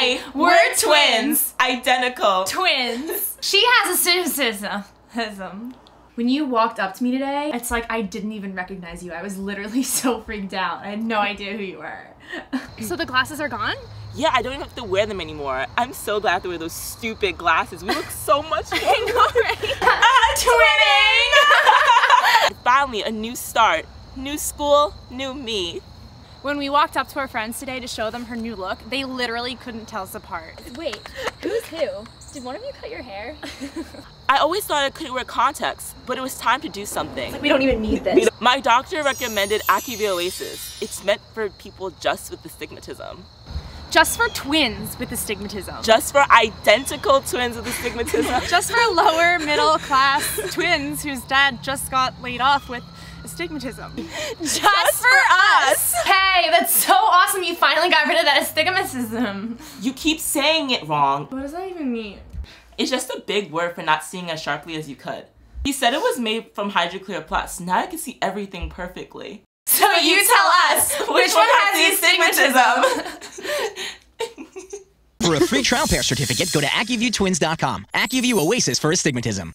Hey, we're twins. Identical. Twins. She has astigmatism. When you walked up to me today, it's like I didn't even recognize you. I was literally so freaked out. I had no idea who you were. So the glasses are gone? Yeah, I don't even have to wear them anymore. I'm so glad I have to wear those stupid glasses. We look so much more. Twinning! Finally, a new start. New school, new me. When we walked up to our friends today to show them her new look, they literally couldn't tell us apart. Wait, who's who? Did one of you cut your hair? I always thought I couldn't wear contacts, but it was time to do something. We don't even need this. My doctor recommended Acuvue Oasis. It's meant for people just with astigmatism. Just for twins with astigmatism. Just for identical twins with astigmatism. Just for lower middle class twins whose dad just got laid off with astigmatism. Just, for of that astigmatism. you keep saying it wrong. What does that even mean? It's just a big word for not seeing as sharply as you could. He said it was made from Hydraclear Plus. Now I can see everything perfectly. So you tell us which one has the astigmatism? For a free trial pair certificate, go to AcuvueTwins.com. Acuvue Oasis for Astigmatism.